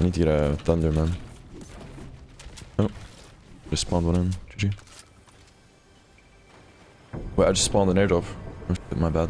I need to get a thunder, man. Oh. Just spawned one in. GG. Wait, I just spawned an airdrop. Oh shit, my bad.